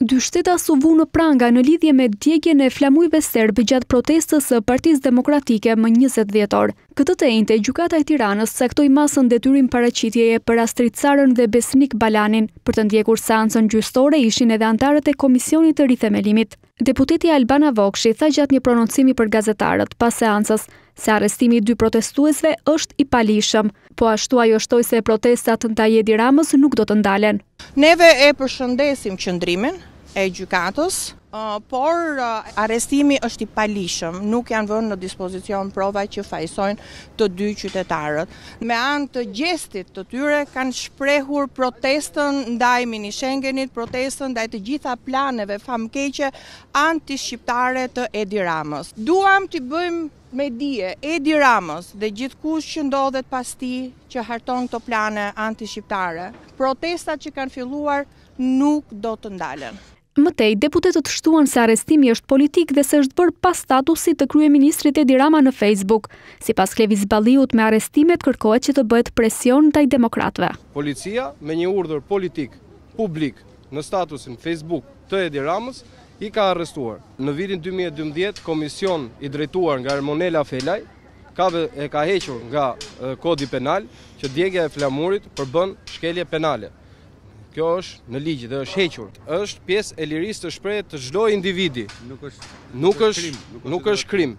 Dy shtetas u vunë në pranga në lidhje me djegien e flamujve serbë gjatë protestës së Partisë Demokratike më 20 dhjetor. Këtë të enjte, Gjykata e Tiranës caktoi masën detyrim paraqitjeje për Astrit Sarën dhe Besnik Balanin, për të ndjekur seancën gjyqësore ishin edhe anëtarët e Komisionit të Rithemelimit. Deputetja Albana Vokshi tha gjatë një prononcimi për gazetarët pas seancës se arrestimi i dy protestuesve është i paligjshëm. Po ashtu ajo shtoi se protestat ndaj Edi Ramës nuk do të ndalen. Neve e përshëndesim qëndrimin e gjykatës, por arrestimi është i paligjshëm, nuk janë vënë në dispozicion prova që fajësojnë të dy qytetarët. me anë të gjestit të tyre kanë shprehur protestën ndaj mini-Schengenit, protestën ndaj të gjitha planeve famkeqe anti-shqiptare të Edi Ramës. Duam t'i bëjmë me dije Edi Ramës dhe gjithkush që ndodhet pas tij që harton këto plane anti-shqiptare, protestat që kanë filluar nuk do të ndalen. Më tej, deputetët shtuan se arrestimi është politik dhe se është bërë pas statusit të kryeministrit Edi Rama në Facebook. Sipas Klevis Balliut, me arrestimet kërkohet që të bëhet presion ndaj demokratëve. Policia, me një urdhër politik publik në statusin Facebook të Edi Ramës, i ka arrestuar. Në vitin dy mijë e dymbëdhjetë, komisioni i drejtuar nga Ermonela Felaj, e ka hequr nga Kodi Penal që djegia e flamurit përbën shkelje penale. Kjo është në ligj dhe është hequr. Është pjesë e lirisë të shprehjes të çdo individi. Nuk është nuk është nuk është krim.